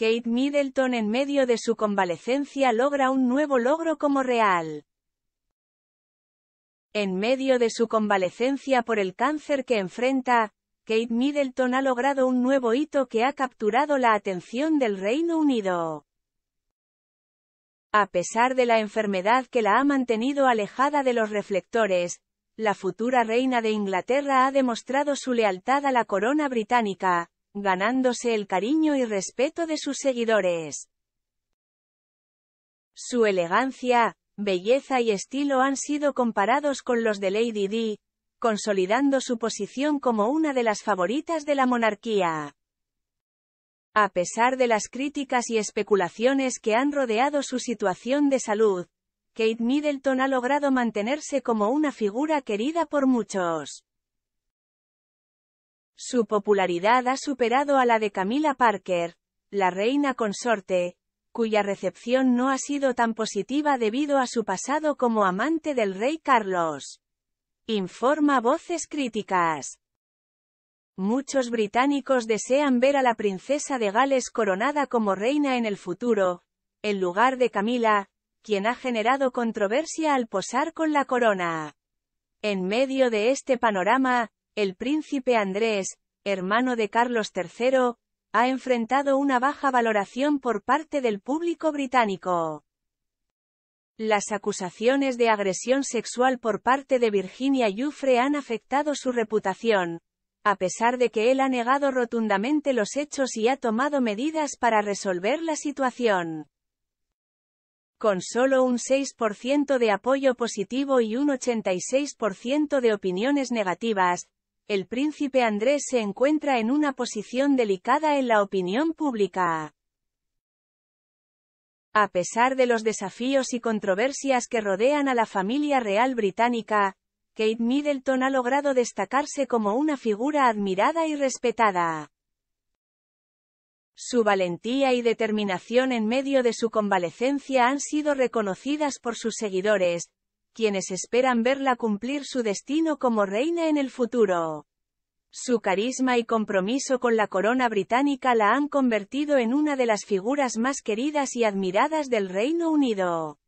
Kate Middleton en medio de su convalecencia logra un nuevo logro como real. En medio de su convalecencia por el cáncer que enfrenta, Kate Middleton ha logrado un nuevo hito que ha capturado la atención del Reino Unido. A pesar de la enfermedad que la ha mantenido alejada de los reflectores, la futura reina de Inglaterra ha demostrado su lealtad a la corona británica, ganándose el cariño y respeto de sus seguidores. Su elegancia, belleza y estilo han sido comparados con los de Lady Di, consolidando su posición como una de las favoritas de la monarquía. A pesar de las críticas y especulaciones que han rodeado su situación de salud, Kate Middleton ha logrado mantenerse como una figura querida por muchos. Su popularidad ha superado a la de Camila Parker, la reina consorte, cuya recepción no ha sido tan positiva debido a su pasado como amante del rey Carlos. Informa Voces Críticas. Muchos británicos desean ver a la princesa de Gales coronada como reina en el futuro, en lugar de Camila, quien ha generado controversia al posar con la corona. En medio de este panorama, el príncipe Andrés, hermano de Carlos III, ha enfrentado una baja valoración por parte del público británico. Las acusaciones de agresión sexual por parte de Virginia Giuffre han afectado su reputación, a pesar de que él ha negado rotundamente los hechos y ha tomado medidas para resolver la situación. Con solo un 6% de apoyo positivo y un 86% de opiniones negativas, el príncipe Andrés se encuentra en una posición delicada en la opinión pública. A pesar de los desafíos y controversias que rodean a la familia real británica, Kate Middleton ha logrado destacarse como una figura admirada y respetada. Su valentía y determinación en medio de su convalecencia han sido reconocidas por sus seguidores, quienes esperan verla cumplir su destino como reina en el futuro. Su carisma y compromiso con la corona británica la han convertido en una de las figuras más queridas y admiradas del Reino Unido.